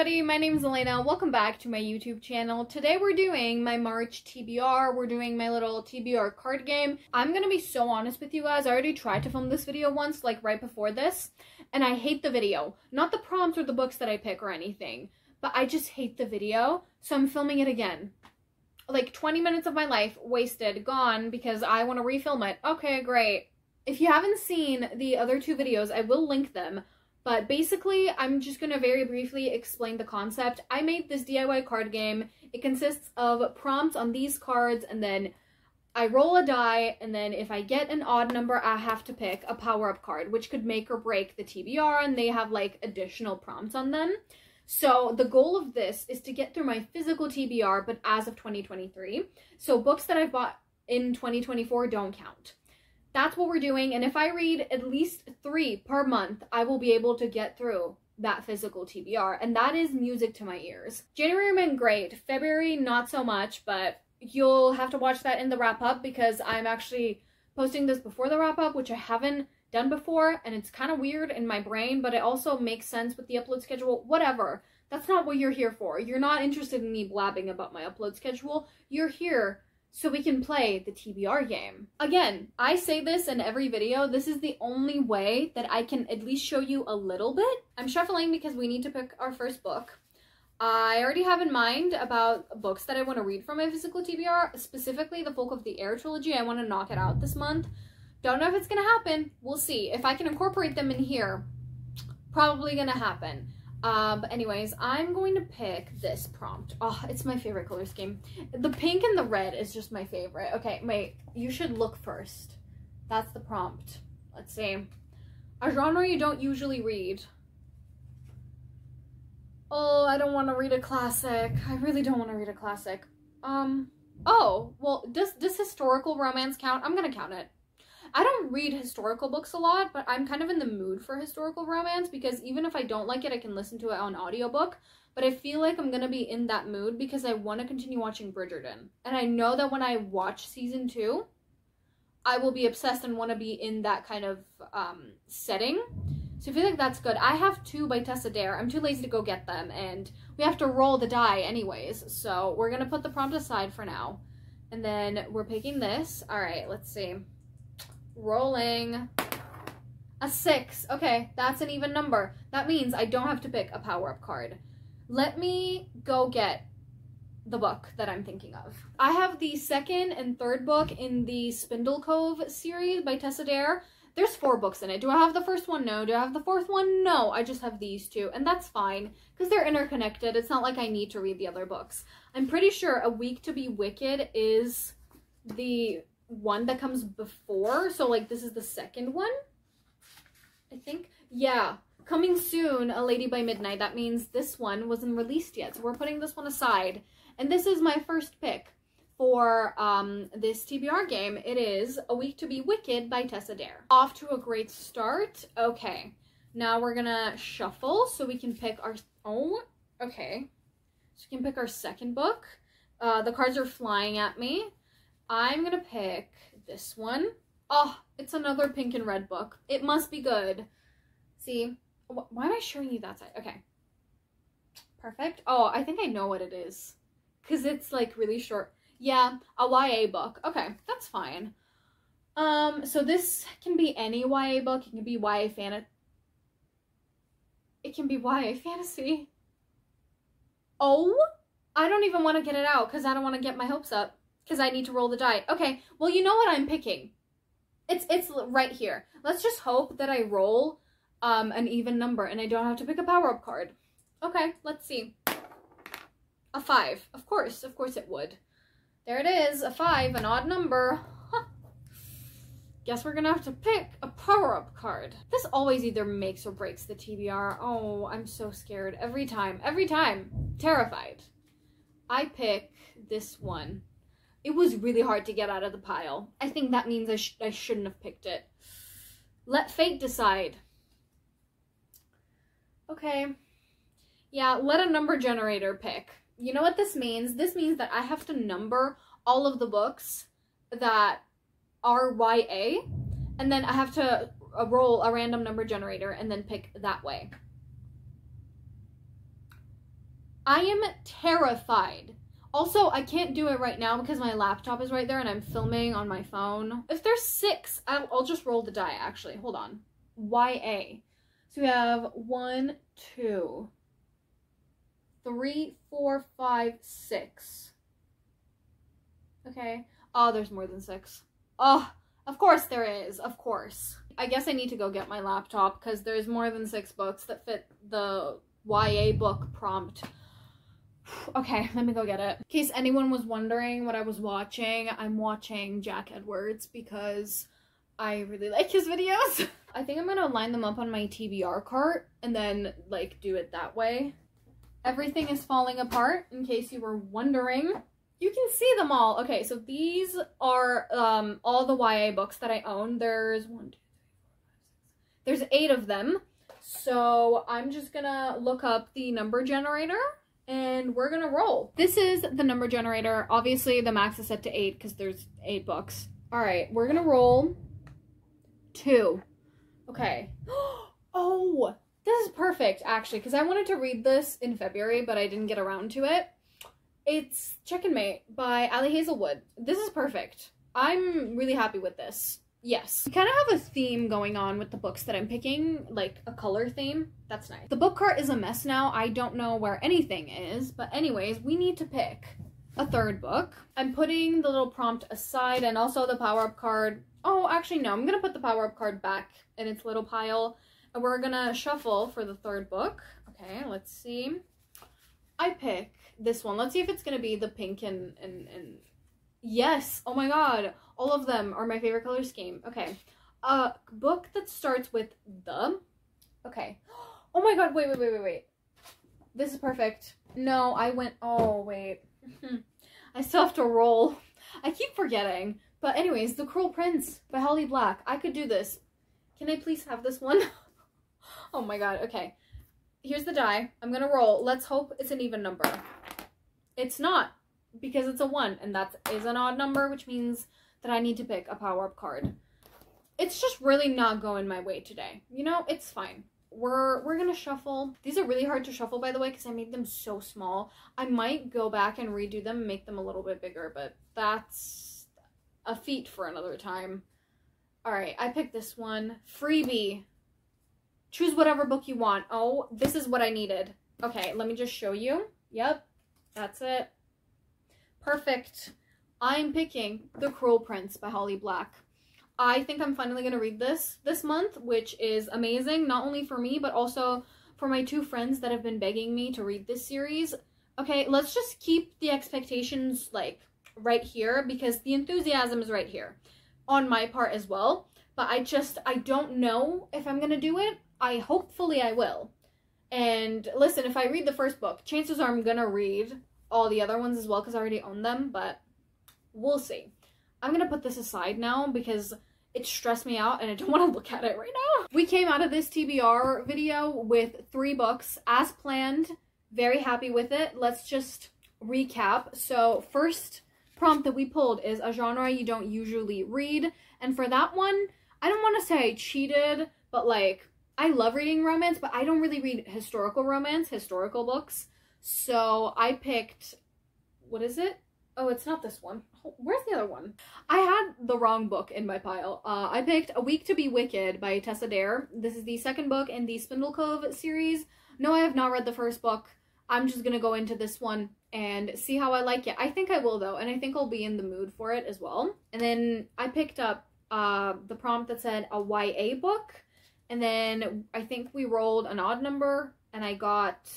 everybody, my name is Elena. Welcome back to my YouTube channel. Today we're doing my March TBR. We're doing my little TBR card game. I'm gonna be so honest with you guys. I already tried to film this video once, like right before this, and I hate the video. Not the prompts or the books that I pick or anything, but I just hate the video, so I'm filming it again. Like 20 minutes of my life wasted, gone, because I want to refilm it. Okay, great. If you haven't seen the other two videos, I will link them but basically, I'm just going to very briefly explain the concept. I made this DIY card game. It consists of prompts on these cards and then I roll a die and then if I get an odd number, I have to pick a power-up card, which could make or break the TBR and they have like additional prompts on them. So the goal of this is to get through my physical TBR, but as of 2023. So books that I've bought in 2024 don't count that's what we're doing. And if I read at least three per month, I will be able to get through that physical TBR. And that is music to my ears. January been great. February, not so much, but you'll have to watch that in the wrap up because I'm actually posting this before the wrap up, which I haven't done before. And it's kind of weird in my brain, but it also makes sense with the upload schedule. Whatever. That's not what you're here for. You're not interested in me blabbing about my upload schedule. You're here so we can play the TBR game. Again, I say this in every video, this is the only way that I can at least show you a little bit. I'm shuffling because we need to pick our first book. I already have in mind about books that I want to read from my physical TBR, specifically the Folk of the Air trilogy. I want to knock it out this month. Don't know if it's going to happen. We'll see. If I can incorporate them in here, probably going to happen. Uh, but anyways, I'm going to pick this prompt. Oh, it's my favorite color scheme. The pink and the red is just my favorite. Okay, wait, you should look first. That's the prompt. Let's see. A genre you don't usually read. Oh, I don't want to read a classic. I really don't want to read a classic. Um, oh, well, does, does historical romance count? I'm going to count it. I don't read historical books a lot, but I'm kind of in the mood for historical romance because even if I don't like it, I can listen to it on audiobook. But I feel like I'm going to be in that mood because I want to continue watching Bridgerton. And I know that when I watch season two, I will be obsessed and want to be in that kind of um, setting. So I feel like that's good. I have two by Tessa Dare. I'm too lazy to go get them, and we have to roll the die anyways. So we're going to put the prompt aside for now. And then we're picking this. All right, let's see. Rolling. A six. Okay, that's an even number. That means I don't have to pick a power-up card. Let me go get the book that I'm thinking of. I have the second and third book in the Spindle Cove series by Tessa Dare. There's four books in it. Do I have the first one? No. Do I have the fourth one? No. I just have these two, and that's fine because they're interconnected. It's not like I need to read the other books. I'm pretty sure A Week to Be Wicked is the one that comes before. So like this is the second one, I think. Yeah, coming soon, A Lady by Midnight. That means this one wasn't released yet. So we're putting this one aside. And this is my first pick for um, this TBR game. It is A Week to Be Wicked by Tessa Dare. Off to a great start. Okay, now we're gonna shuffle so we can pick our, oh, okay. So we can pick our second book. Uh, the cards are flying at me. I'm gonna pick this one. Oh, it's another pink and red book. It must be good. See, why am I showing you that side? Okay. Perfect. Oh, I think I know what it is. Because it's like really short. Yeah, a YA book. Okay, that's fine. Um, so this can be any YA book. It can be YA fantasy. It can be YA fantasy. Oh, I don't even want to get it out because I don't want to get my hopes up because I need to roll the die. Okay, well, you know what I'm picking. It's it's right here. Let's just hope that I roll um, an even number and I don't have to pick a power-up card. Okay, let's see. A five. Of course, of course it would. There it is, a five, an odd number. Guess we're gonna have to pick a power-up card. This always either makes or breaks the TBR. Oh, I'm so scared. Every time, every time. Terrified. I pick this one. It was really hard to get out of the pile. I think that means I, sh I shouldn't have picked it. Let fate decide. Okay. Yeah, let a number generator pick. You know what this means? This means that I have to number all of the books that are YA, and then I have to a roll a random number generator and then pick that way. I am terrified. Also, I can't do it right now because my laptop is right there and I'm filming on my phone. If there's six, I'll, I'll just roll the die actually. Hold on. YA. So we have one, two, three, four, five, six. Okay. Oh, there's more than six. Oh, of course there is. Of course. I guess I need to go get my laptop because there's more than six books that fit the YA book prompt. Okay, let me go get it. In case anyone was wondering what I was watching, I'm watching Jack Edwards because I really like his videos. I think I'm gonna line them up on my TBR cart and then like do it that way. Everything is falling apart in case you were wondering. You can see them all. Okay, so these are um, all the YA books that I own. There's one, two, three, four, five, six. There's eight of them. So I'm just gonna look up the number generator and we're gonna roll. This is the number generator. Obviously the max is set to eight because there's eight books. All right, we're gonna roll two. Okay. Oh, this is perfect actually because I wanted to read this in February, but I didn't get around to it. It's Check and Mate by Ali Hazelwood. This is perfect. I'm really happy with this. Yes. We kind of have a theme going on with the books that I'm picking, like a color theme. That's nice. The book cart is a mess now. I don't know where anything is, but anyways, we need to pick a third book. I'm putting the little prompt aside and also the power-up card. Oh, actually, no. I'm going to put the power-up card back in its little pile. And we're going to shuffle for the third book. Okay, let's see. I pick this one. Let's see if it's going to be the pink and, and, and Yes. Oh my god. All of them are my favorite color scheme. Okay. A book that starts with the. Okay. Oh my god. Wait, wait, wait, wait, wait. This is perfect. No, I went. Oh, wait. I still have to roll. I keep forgetting. But, anyways, The Cruel Prince by Holly Black. I could do this. Can I please have this one? oh my god. Okay. Here's the die. I'm gonna roll. Let's hope it's an even number. It's not because it's a 1 and that is an odd number which means that I need to pick a power up card. It's just really not going my way today. You know, it's fine. We're we're to shuffle. These are really hard to shuffle by the way cuz I made them so small. I might go back and redo them and make them a little bit bigger, but that's a feat for another time. All right, I picked this one. Freebie. Choose whatever book you want. Oh, this is what I needed. Okay, let me just show you. Yep, that's it. Perfect. I'm picking The Cruel Prince by Holly Black. I think I'm finally going to read this this month, which is amazing, not only for me, but also for my two friends that have been begging me to read this series. Okay, let's just keep the expectations, like, right here, because the enthusiasm is right here on my part as well. But I just, I don't know if I'm going to do it. I hopefully I will. And listen, if I read the first book, chances are I'm going to read all the other ones as well because I already own them, but we'll see. I'm gonna put this aside now because it stressed me out and I don't want to look at it right now. We came out of this TBR video with three books as planned. Very happy with it. Let's just recap. So first prompt that we pulled is a genre you don't usually read. And for that one, I don't want to say I cheated, but like I love reading romance, but I don't really read historical romance, historical books. So I picked, what is it? Oh, it's not this one. Where's the other one? I had the wrong book in my pile. Uh, I picked A Week to Be Wicked by Tessa Dare. This is the second book in the Spindle Cove series. No, I have not read the first book. I'm just gonna go into this one and see how I like it. I think I will though, and I think I'll be in the mood for it as well. And then I picked up uh, the prompt that said a YA book, and then I think we rolled an odd number, and I got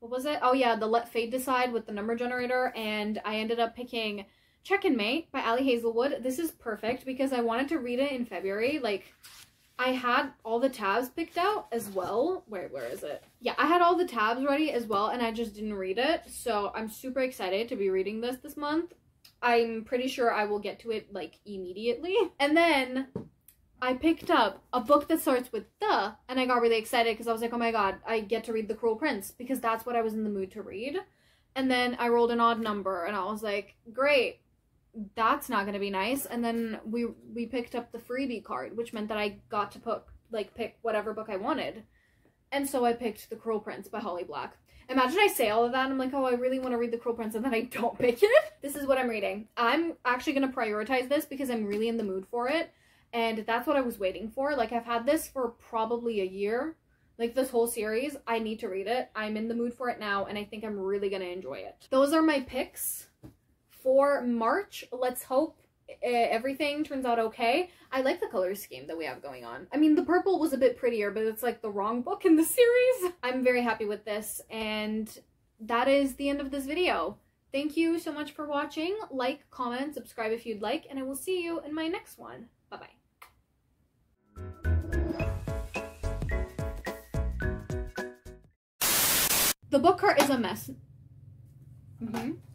what was it? Oh yeah, the Let Fate Decide with the number generator, and I ended up picking Check and Mate by Ali Hazelwood. This is perfect because I wanted to read it in February. Like, I had all the tabs picked out as well. Where where is it? Yeah, I had all the tabs ready as well, and I just didn't read it. So I'm super excited to be reading this this month. I'm pretty sure I will get to it like immediately. And then I picked up a book that starts with the, and I got really excited because I was like, oh my god, I get to read The Cruel Prince because that's what I was in the mood to read. And then I rolled an odd number and I was like, great, that's not going to be nice. And then we we picked up the freebie card, which meant that I got to put like pick whatever book I wanted. And so I picked The Cruel Prince by Holly Black. Imagine I say all of that and I'm like, oh, I really want to read The Cruel Prince and then I don't pick it. This is what I'm reading. I'm actually going to prioritize this because I'm really in the mood for it. And that's what I was waiting for. Like, I've had this for probably a year. Like, this whole series, I need to read it. I'm in the mood for it now and I think I'm really to enjoy it. Those are my picks for March. Let's hope eh, everything turns out okay. I like the color scheme that we have going on. I mean, the purple was a bit prettier, but it's like the wrong book in the series. I'm very happy with this, and that is the end of this video. Thank you so much for watching. Like, comment, subscribe if you'd like, and I will see you in my next one. Bye-bye. The book cart is a mess. Mm -hmm.